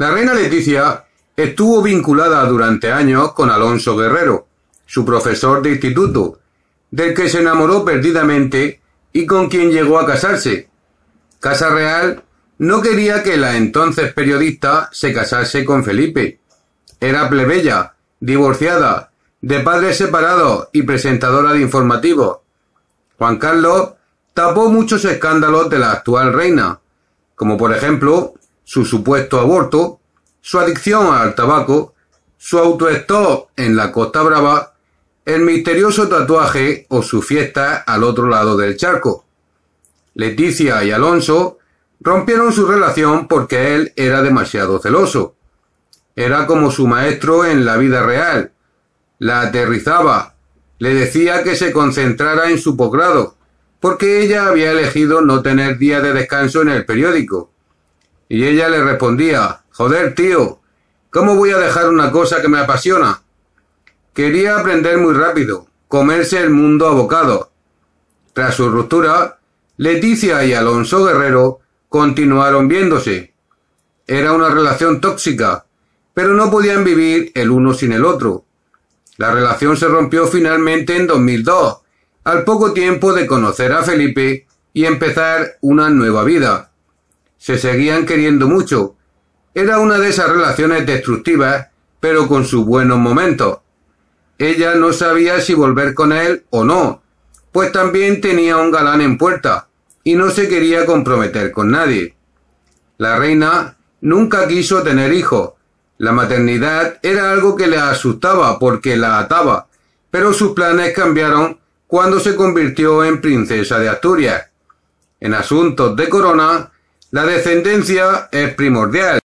La reina Leticia estuvo vinculada durante años con Alonso Guerrero, su profesor de instituto, del que se enamoró perdidamente y con quien llegó a casarse. Casa Real no quería que la entonces periodista se casase con Felipe. Era plebeya, divorciada, de padres separados y presentadora de informativos. Juan Carlos tapó muchos escándalos de la actual reina, como por ejemplo su supuesto aborto, su adicción al tabaco, su autoestop en la Costa Brava, el misterioso tatuaje o su fiesta al otro lado del charco. Leticia y Alonso rompieron su relación porque él era demasiado celoso. Era como su maestro en la vida real. La aterrizaba, le decía que se concentrara en su posgrado, porque ella había elegido no tener día de descanso en el periódico. Y ella le respondía, joder, tío, ¿cómo voy a dejar una cosa que me apasiona? Quería aprender muy rápido, comerse el mundo a bocado. Tras su ruptura, Leticia y Alonso Guerrero continuaron viéndose. Era una relación tóxica, pero no podían vivir el uno sin el otro. La relación se rompió finalmente en 2002, al poco tiempo de conocer a Felipe y empezar una nueva vida. Se seguían queriendo mucho. Era una de esas relaciones destructivas, pero con sus buenos momentos. Ella no sabía si volver con él o no, pues también tenía un galán en puerta, y no se quería comprometer con nadie. La reina nunca quiso tener hijos. La maternidad era algo que le asustaba porque la ataba, pero sus planes cambiaron cuando se convirtió en princesa de Asturias. En asuntos de corona, la descendencia es primordial.